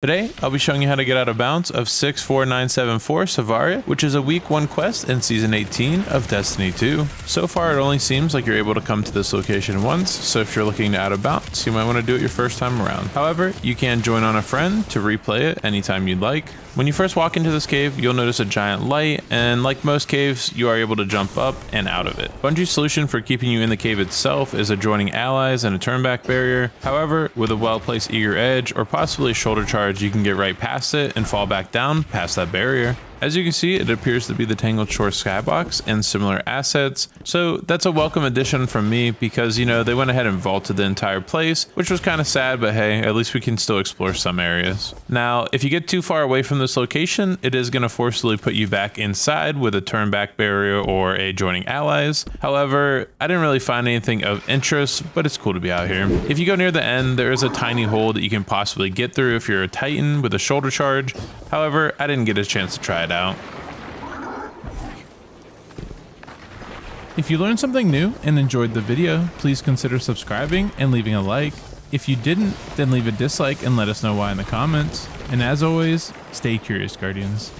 Today, I'll be showing you how to get out of bounds of 64974 Savaria, which is a week 1 quest in Season 18 of Destiny 2. So far, it only seems like you're able to come to this location once, so if you're looking to out of bounds, you might want to do it your first time around. However, you can join on a friend to replay it anytime you'd like. When you first walk into this cave, you'll notice a giant light, and like most caves, you are able to jump up and out of it. Bungie's solution for keeping you in the cave itself is adjoining allies and a turnback barrier. However, with a well-placed eager edge or possibly shoulder charge charge, you can get right past it and fall back down past that barrier. As you can see, it appears to be the Tangled Shore skybox and similar assets, so that's a welcome addition from me because, you know, they went ahead and vaulted the entire place, which was kind of sad, but hey, at least we can still explore some areas. Now, if you get too far away from this location, it is going to forcibly put you back inside with a turn back barrier or a joining allies. However, I didn't really find anything of interest, but it's cool to be out here. If you go near the end, there is a tiny hole that you can possibly get through if you're a Titan with a shoulder charge. However, I didn't get a chance to try it out. If you learned something new and enjoyed the video, please consider subscribing and leaving a like. If you didn't, then leave a dislike and let us know why in the comments. And as always, stay curious, Guardians.